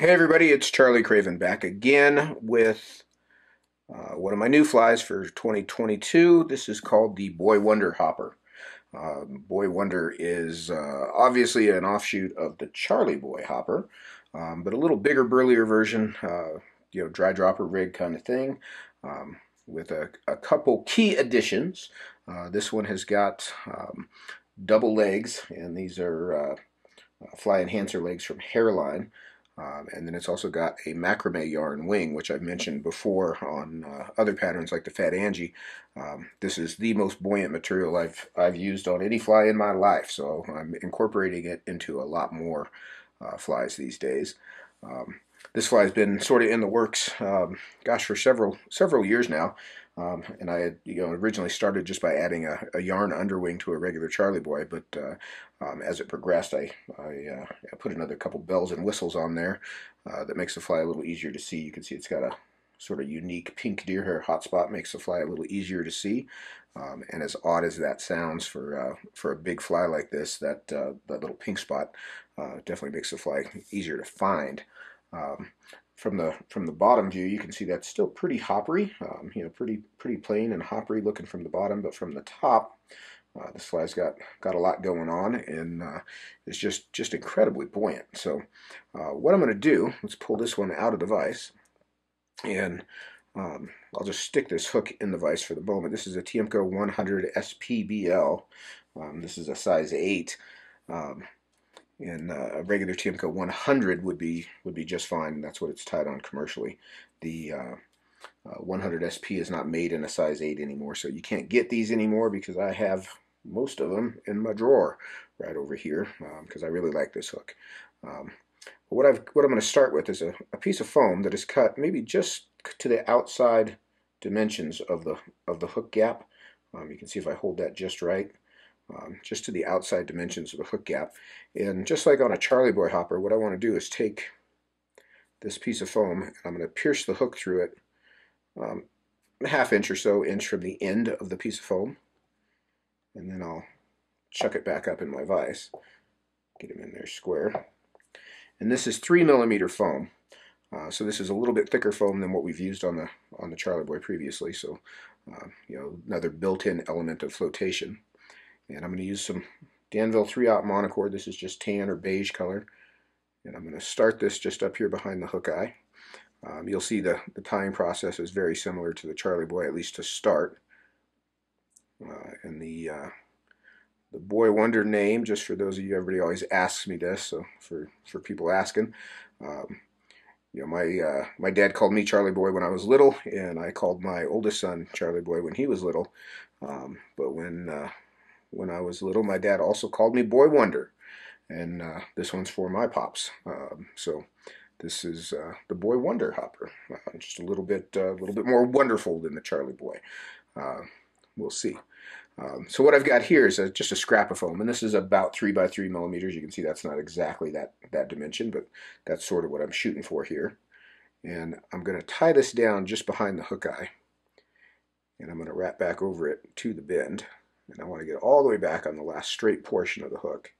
Hey everybody, it's Charlie Craven back again with uh, one of my new flies for 2022. This is called the Boy Wonder Hopper. Uh, Boy Wonder is uh, obviously an offshoot of the Charlie Boy Hopper, um, but a little bigger, burlier version, uh, you know, dry dropper rig kind of thing, um, with a, a, couple key additions. Uh, this one has got um, double legs, and these are uh, fly enhancer legs from Hareline. Um, and then it's also got a macrame yarn wing, which I've mentioned before on uh, other patterns like the Fat Angie. Um, this is the most buoyant material I've, I've used on any fly in my life, so I'm incorporating it into a lot more uh, flies these days. Um, this fly has been sort of in the works, um, gosh, for several several years now. Um, and I had you know originally started just by adding a, a yarn underwing to a regular Charlie Boy, but uh, um, as it progressed, I, I, uh, I, put another couple bells and whistles on there uh, that makes the fly a little easier to see. You can see it's got a sort of unique pink deer hair hotspot, makes the fly a little easier to see. Um, and as odd as that sounds for uh, for a big fly like this, that uh, that little pink spot uh, definitely makes the fly easier to find. Um, from the from the bottom view, you can see that's still pretty hoppery, um, you know, pretty pretty plain and hoppery looking from the bottom. But from the top, uh, this fly's got got a lot going on, and uh, it's just just incredibly buoyant. So, uh, what I'm going to do, let's pull this one out of the vise, and um, I'll just stick this hook in the vise for the moment. This is a Tiemco 100 SPBL. Um, this is a size 8. Um, and uh, a regular Tiemco 100 would be would be just fine. That's what it's tied on commercially. The uh, uh, 100 SP is not made in a size 8 anymore, so you can't get these anymore because I have most of them in my drawer right over here because um, I really like this hook. Um, what I've what I'm going to start with is a, a piece of foam that is cut maybe just to the outside dimensions of the of the hook gap. Um, you can see if I hold that just right um, just to the outside dimensions of the hook gap. And just like on a Charlie Boy hopper, what I want to do is take this piece of foam and I'm going to pierce the hook through it um, a half inch or so inch from the end of the piece of foam. And then I'll chuck it back up in my vise. Get him in there square. And this is three millimeter foam. Uh, so this is a little bit thicker foam than what we've used on the on the Charlie Boy previously. So uh, you know another built-in element of flotation. And I'm going to use some Danville 3-aught monocord. This is just tan or beige color. And I'm going to start this just up here behind the hook eye. Um, you'll see the, the tying process is very similar to the Charlie Boy, at least to start. Uh, and the uh, the Boy Wonder name, just for those of you, everybody always asks me this, so for, for people asking, um, you know, my uh, my dad called me Charlie Boy when I was little, and I called my oldest son Charlie Boy when he was little. Um, but when uh, when I was little, my dad also called me Boy Wonder. And uh, this one's for my pops. Um, so this is uh, the Boy Wonder hopper. Uh, just a little bit, a uh, little bit more wonderful than the Charlie Boy. Uh, we'll see. Um, so what I've got here is a, just a scrap of foam, and this is about three by three millimeters. You can see that's not exactly that that dimension, but that's sort of what I'm shooting for here. And I'm going to tie this down just behind the hook eye, and I'm going to wrap back over it to the bend and I want to get all the way back on the last straight portion of the hook.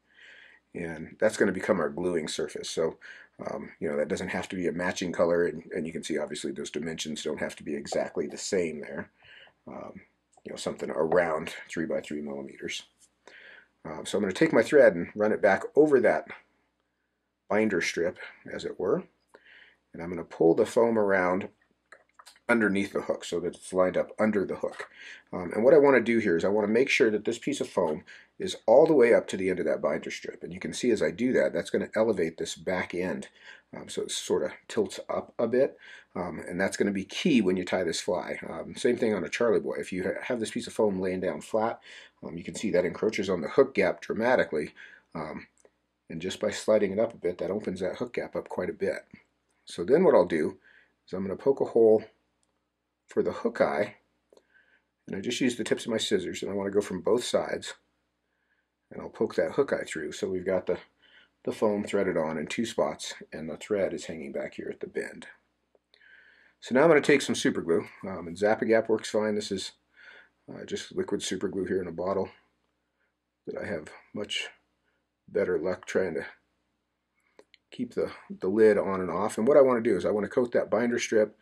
And that's going to become our gluing surface. So um, you know that doesn't have to be a matching color and, and, you can see obviously those dimensions don't have to be exactly the same there. Um, you know something around 3 by 3 millimeters. Um, so I'm going to take my thread and run it back over that binder strip as it were. And I'm going to pull the foam around underneath the hook so that it's lined up under the hook. Um, and what I want to do here is I want to make sure that this piece of foam is all the way up to the end of that binder strip. And you can see as I do that, that's going to elevate this back end um, so it sort of tilts up a bit. Um, and that's going to be key when you tie this fly. Um, same thing on a Charlie Boy. If you ha have this piece of foam laying down flat, um, you can see that encroaches on the hook gap dramatically. Um, and just by sliding it up a bit, that opens that hook gap up quite a bit. So then what I'll do is I'm going to poke a hole for the hook eye, and I just use the tips of my scissors, and I want to go from both sides, and I'll poke that hook eye through. So we've got the, the foam threaded on in two spots, and the thread is hanging back here at the bend. So now I'm going to take some super glue, um, and Zap-A-Gap works fine. This is uh, just liquid super glue here in a bottle that I have much better luck trying to keep the, the lid on and off. And what I want to do is I want to coat that binder strip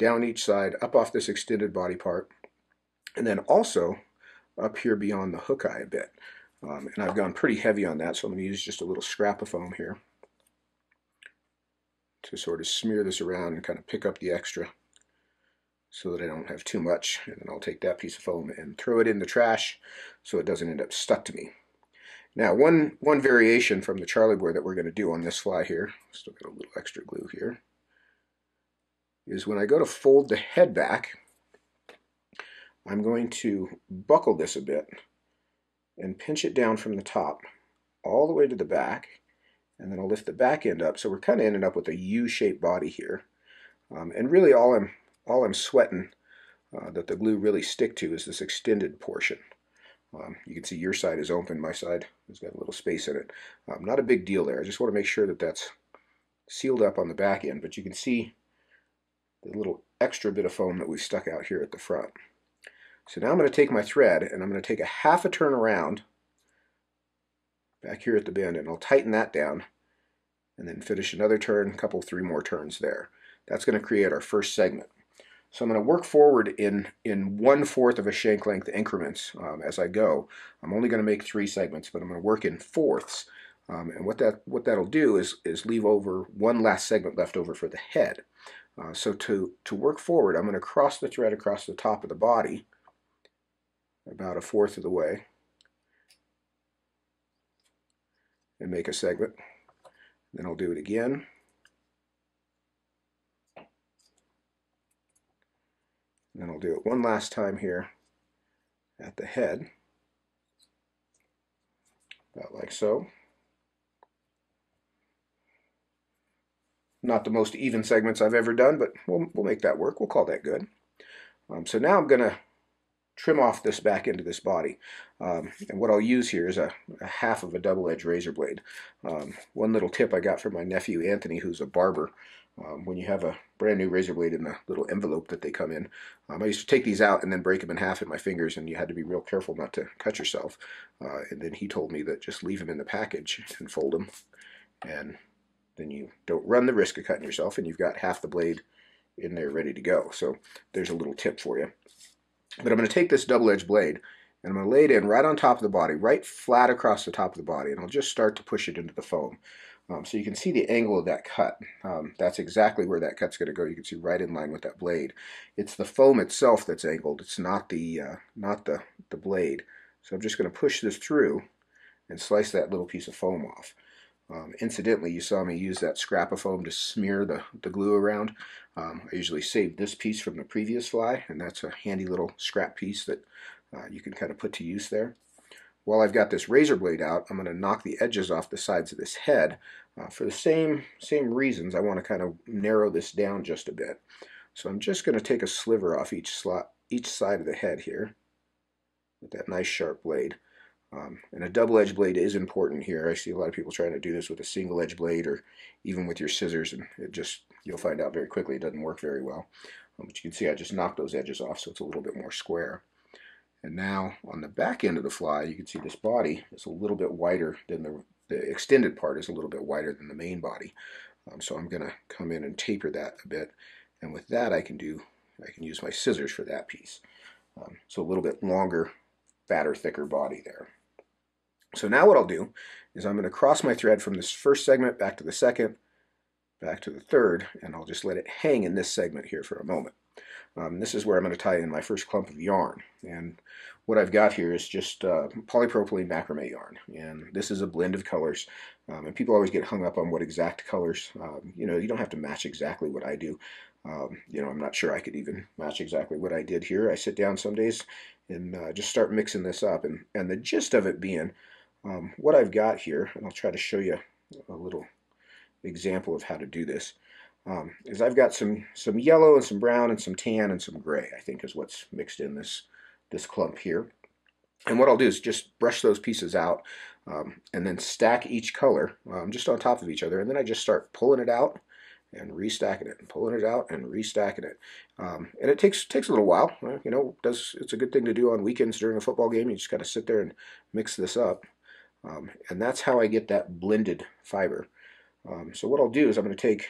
down each side, up off this extended body part, and then also up here beyond the hook eye a bit. Um, and I've gone pretty heavy on that, so I'm going to use just a little scrap of foam here to sort of smear this around and kind of pick up the extra so that I don't have too much. And then I'll take that piece of foam and throw it in the trash so it doesn't end up stuck to me. Now, one, one variation from the Charlie boy that we're going to do on this fly here, still got a little extra glue here, is when I go to fold the head back, I'm going to buckle this a bit and pinch it down from the top all the way to the back and then I'll lift the back end up. So we're kind of ending up with a U-shaped body here. Um, and really all I'm all I'm sweating uh, that the glue really stick to is this extended portion. Um, you can see your side is open my side has got a little space in it. Um, not a big deal there. I just want to make sure that that's sealed up on the back end but you can see the little extra bit of foam that we've stuck out here at the front so now I'm going to take my thread and I'm going to take a half a turn around back here at the bend and I'll tighten that down and then finish another turn, a couple, three more turns there. That's going to create our first segment. So I'm going to work forward in, in one-fourth of a shank length increments um, as I go. I'm only going to make three segments, but I'm going to work in fourths. Um, and what that what that'll do is is leave over one last segment left over for the head. Uh, so to to work forward, I'm going to cross the thread across the top of the body about a fourth of the way and make a segment. Then I'll do it again. And then I'll do it one last time here at the head, about like so. Not the most even segments I've ever done, but we'll, we'll make that work. We'll call that good. Um, so now I'm going to trim off this back into this body. Um, and what I'll use here is a, a half of a double-edged razor blade. Um, one little tip I got from my nephew Anthony, who's a barber, um, when you have a brand new razor blade in the little envelope that they come in. Um, I used to take these out and then break them in half in my fingers and you had to be real careful not to cut yourself. Uh, and then he told me that just leave them in the package and fold them and then you don't run the risk of cutting yourself and you've got half the blade in there ready to go. So there's a little tip for you. But I'm going to take this double-edged blade and I'm going to lay it in right on top of the body, right flat across the top of the body, and I'll just start to push it into the foam. Um, so you can see the angle of that cut. Um, that's exactly where that cut's going to go. You can see right in line with that blade. It's the foam itself that's angled. It's not the uh, not the the blade. So I'm just going to push this through and slice that little piece of foam off. Um, incidentally, you saw me use that scrap of foam to smear the, the glue around. Um, I usually save this piece from the previous fly, and that's a handy little scrap piece that uh, you can kind of put to use there. While I've got this razor blade out, I'm going to knock the edges off the sides of this head. Uh, for the same, same reasons, I want to kind of narrow this down just a bit. So I'm just going to take a sliver off each, slot, each side of the head here with that nice sharp blade. Um, and a double-edged blade is important here. I see a lot of people trying to do this with a single-edged blade or even with your scissors, and it just you'll find out very quickly it doesn't work very well. Um, but you can see I just knocked those edges off so it's a little bit more square. And now on the back end of the fly, you can see this body is a little bit wider than the, the extended part is a little bit wider than the main body. Um, so I'm going to come in and taper that a bit. And with that, I can do I can use my scissors for that piece. Um, so a little bit longer, fatter, thicker body there. So now what I'll do is I'm going to cross my thread from this first segment back to the second, back to the third, and I'll just let it hang in this segment here for a moment. Um, this is where I'm going to tie in my first clump of yarn. And what I've got here is just uh, polypropylene macrame yarn. And this is a blend of colors. Um, and people always get hung up on what exact colors. Um, you know, you don't have to match exactly what I do. Um, you know, I'm not sure I could even match exactly what I did here. I sit down some days and uh, just start mixing this up. And, and the gist of it being um, what I've got here, and I'll try to show you a little example of how to do this, um, is I've got some some yellow and some brown and some tan and some gray, I think is what's mixed in this, this clump here. And what I'll do is just brush those pieces out um, and then stack each color um, just on top of each other. And then I just start pulling it out and restacking it and pulling it out and restacking it. Um, and it takes takes a little while. You know, does it's a good thing to do on weekends during a football game. You just got to sit there and mix this up. Um, and that's how I get that blended fiber. Um, so what I'll do is I'm going to take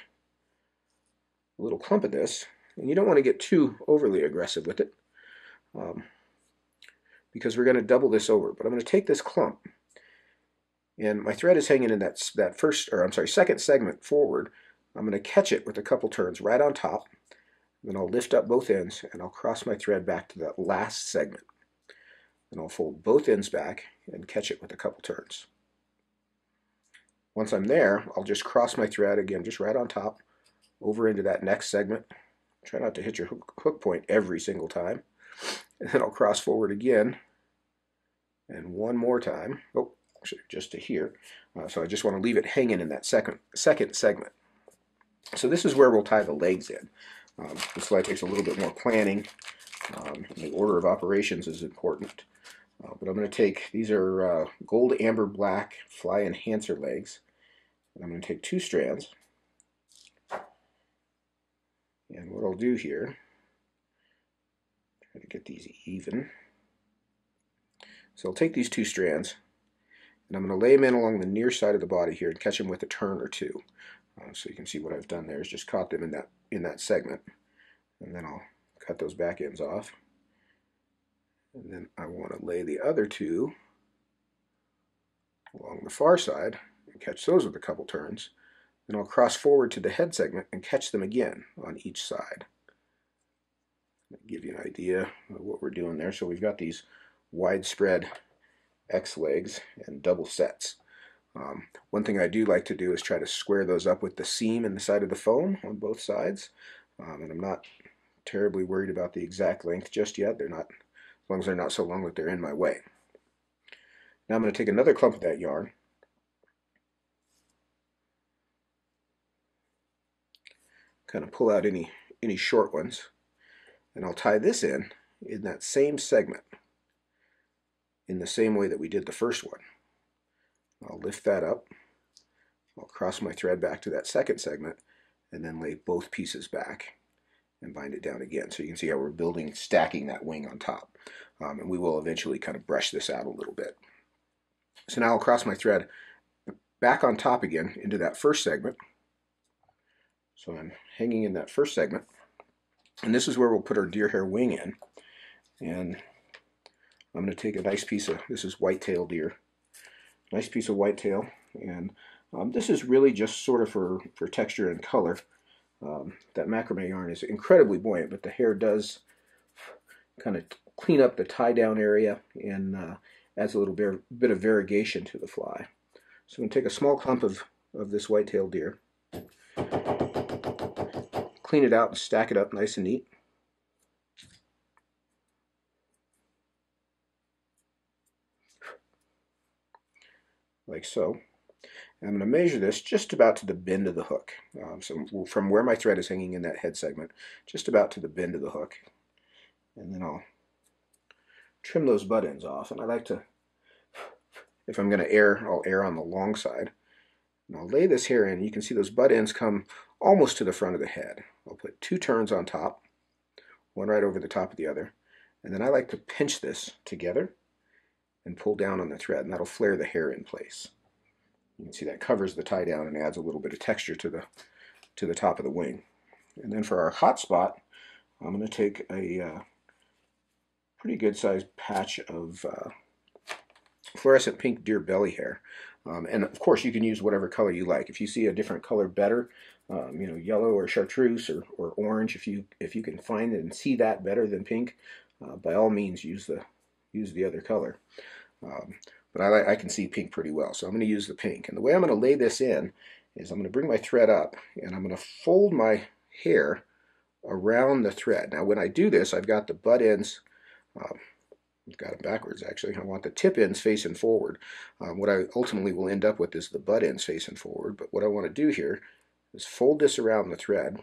a little clump of this, and you don't want to get too overly aggressive with it um, because we're going to double this over. But I'm going to take this clump, and my thread is hanging in that, that first, or I'm sorry, second segment forward. I'm going to catch it with a couple turns right on top. Then I'll lift up both ends and I'll cross my thread back to that last segment. Then I'll fold both ends back and catch it with a couple turns. Once I'm there, I'll just cross my thread again, just right on top, over into that next segment. Try not to hit your hook point every single time. And then I'll cross forward again, and one more time. Oh, just to here. Uh, so I just want to leave it hanging in that second second segment. So this is where we'll tie the legs in. Um, this slide takes a little bit more planning. Um, the order of operations is important. Uh, but I'm going to take, these are uh, gold amber black fly enhancer legs. And I'm going to take two strands. And what I'll do here, try to get these even. So I'll take these two strands and I'm going to lay them in along the near side of the body here and catch them with a turn or two. Uh, so you can see what I've done there is just caught them in that in that segment. And then I'll cut those back ends off. And then I want to lay the other two along the far side and catch those with a couple turns. Then I'll cross forward to the head segment and catch them again on each side. Give you an idea of what we're doing there. So we've got these widespread X legs and double sets. Um, one thing I do like to do is try to square those up with the seam in the side of the foam on both sides. Um, and I'm not terribly worried about the exact length just yet. They're not, long as they're not so long that they're in my way. Now I'm going to take another clump of that yarn. Kind of pull out any, any short ones. And I'll tie this in in that same segment in the same way that we did the first one. I'll lift that up. I'll cross my thread back to that second segment and then lay both pieces back and bind it down again. So you can see how we're building, stacking that wing on top. Um, and we will eventually kind of brush this out a little bit. So now I'll cross my thread back on top again into that first segment. So I'm hanging in that first segment. And this is where we'll put our deer hair wing in. And I'm going to take a nice piece of, this is whitetail deer, nice piece of whitetail. And um, this is really just sort of for, for texture and color. Um, that macrame yarn is incredibly buoyant, but the hair does kind of clean up the tie down area and uh, adds a little bit, bit of variegation to the fly. So I'm going to take a small clump of, of this white-tailed deer, clean it out and stack it up nice and neat. Like so. I'm going to measure this just about to the bend of the hook. Um, so from where my thread is hanging in that head segment, just about to the bend of the hook. And then I'll trim those butt ends off. And I like to, if I'm going to err, I'll err on the long side. And I'll lay this hair in. You can see those butt ends come almost to the front of the head. I'll put two turns on top, one right over the top of the other. And then I like to pinch this together and pull down on the thread, and that'll flare the hair in place. You can see that covers the tie down and adds a little bit of texture to the to the top of the wing. And then for our hot spot, I'm going to take a uh, pretty good sized patch of uh, fluorescent pink deer belly hair. Um, and of course you can use whatever color you like. If you see a different color better, um, you know, yellow or chartreuse or, or orange, if you if you can find it and see that better than pink, uh, by all means use the use the other color. Um, but I, I can see pink pretty well, so I'm going to use the pink. And the way I'm going to lay this in is I'm going to bring my thread up and I'm going to fold my hair around the thread. Now when I do this, I've got the butt ends, um, I've got them backwards actually. I want the tip ends facing forward. Um, what I ultimately will end up with is the butt ends facing forward, but what I want to do here is fold this around the thread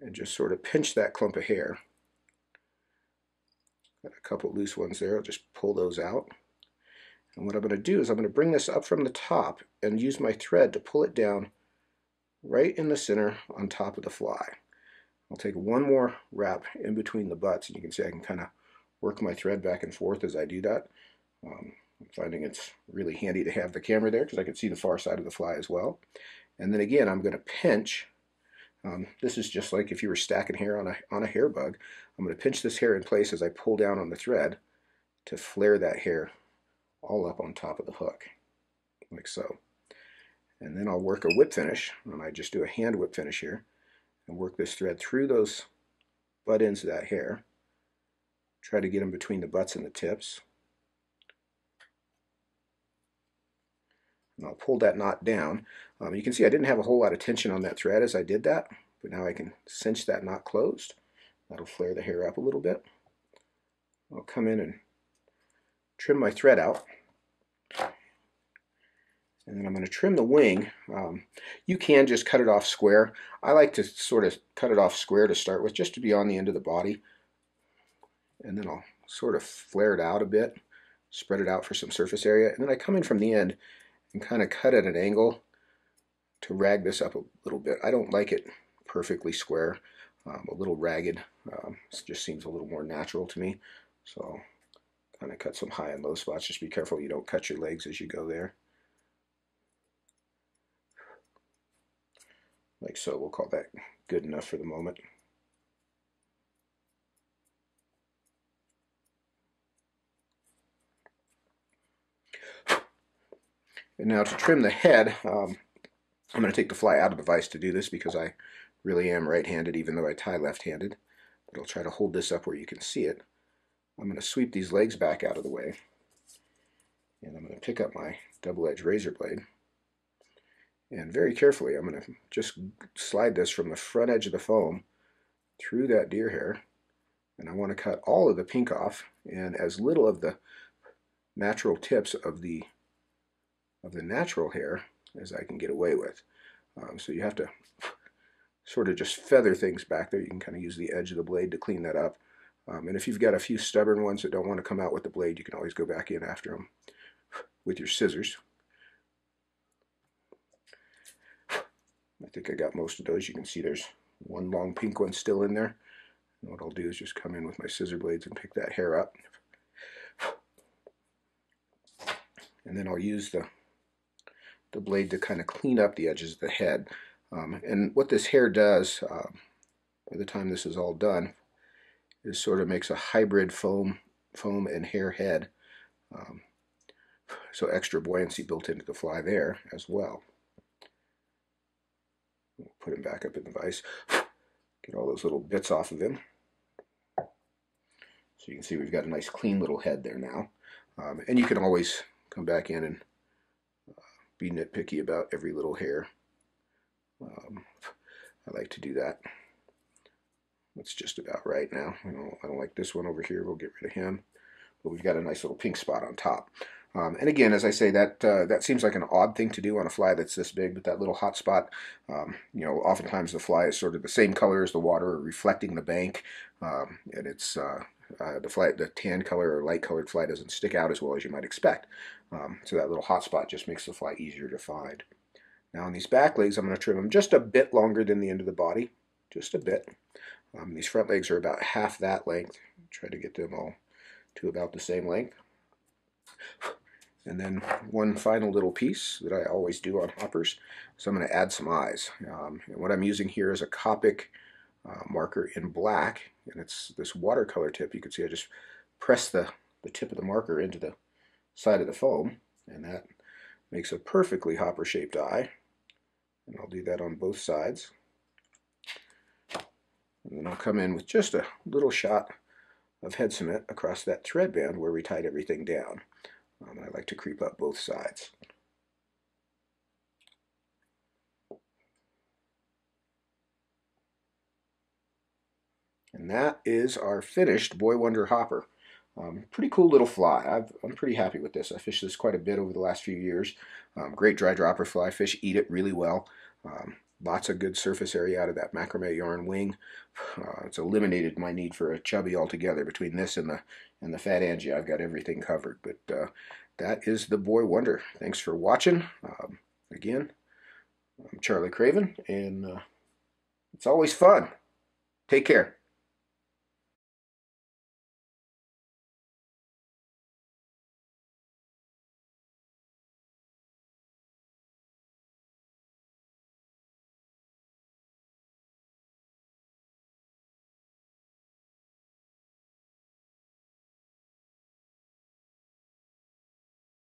and just sort of pinch that clump of hair. Got a couple loose ones there, I'll just pull those out. And what I'm going to do is I'm going to bring this up from the top and use my thread to pull it down right in the center on top of the fly. I'll take one more wrap in between the butts and you can see I can kind of work my thread back and forth as I do that. Um, I'm finding it's really handy to have the camera there because I can see the far side of the fly as well. And then again, I'm going to pinch. Um, this is just like if you were stacking hair on a, on a hair bug. I'm going to pinch this hair in place as I pull down on the thread to flare that hair all up on top of the hook, like so. And then I'll work a whip finish, and I just do a hand whip finish here, and work this thread through those butt ends of that hair. Try to get them between the butts and the tips. And I'll pull that knot down. Um, you can see I didn't have a whole lot of tension on that thread as I did that, but now I can cinch that knot closed. That'll flare the hair up a little bit. I'll come in and trim my thread out. And then I'm going to trim the wing. Um, you can just cut it off square. I like to sort of cut it off square to start with, just to be on the end of the body. And then I'll sort of flare it out a bit, spread it out for some surface area. And then I come in from the end and kind of cut at an angle to rag this up a little bit. I don't like it perfectly square, um, a little ragged. Um, just seems a little more natural to me. So kind of cut some high and low spots. Just be careful you don't cut your legs as you go there. Like so, we'll call that good enough for the moment. And now to trim the head, um, I'm going to take the fly out of the vise to do this because I really am right-handed even though I tie left-handed. But I'll try to hold this up where you can see it. I'm going to sweep these legs back out of the way. And I'm going to pick up my double-edged razor blade. And very carefully, I'm going to just slide this from the front edge of the foam through that deer hair. And I want to cut all of the pink off and as little of the natural tips of the of the natural hair as I can get away with. Um, so you have to sort of just feather things back there. You can kind of use the edge of the blade to clean that up. Um, and if you've got a few stubborn ones that don't want to come out with the blade, you can always go back in after them with your scissors. I think I got most of those. You can see there's one long pink one still in there. And what I'll do is just come in with my scissor blades and pick that hair up. And then I'll use the, the blade to kind of clean up the edges of the head. Um, and what this hair does, uh, by the time this is all done, is sort of makes a hybrid foam, foam and hair head. Um, so extra buoyancy built into the fly there as well. Put him back up in the vise. Get all those little bits off of him. So you can see we've got a nice clean little head there now. Um, and you can always come back in and uh, be nitpicky about every little hair. Um, I like to do that. That's just about right now. You know, I don't like this one over here. We'll get rid of him. But we've got a nice little pink spot on top. Um, and again, as I say, that uh, that seems like an odd thing to do on a fly that's this big, but that little hot spot, um, you know, oftentimes the fly is sort of the same color as the water, reflecting the bank, um, and it's uh, uh, the fly, the tan color or light colored fly doesn't stick out as well as you might expect. Um, so that little hot spot just makes the fly easier to find. Now on these back legs, I'm going to trim them just a bit longer than the end of the body, just a bit. Um, these front legs are about half that length. Try to get them all to about the same length. And then one final little piece that I always do on hoppers. So I'm going to add some eyes. Um, and what I'm using here is a Copic uh, marker in black. And it's this watercolor tip. You can see I just press the, the tip of the marker into the side of the foam. And that makes a perfectly hopper shaped eye. And I'll do that on both sides. And then I'll come in with just a little shot of head cement across that thread band where we tied everything down. Um, I like to creep up both sides. And that is our finished Boy Wonder Hopper. Um, pretty cool little fly. i am pretty happy with this. I fished this quite a bit over the last few years. Um, great dry dropper fly. Fish eat it really well. Um, lots of good surface area out of that macrame yarn wing. Uh, it's eliminated my need for a chubby altogether. Between this and the and the fat Angie, I've got everything covered. But uh, that is the Boy Wonder. Thanks for watching. Um, again, I'm Charlie Craven, and uh, it's always fun. Take care.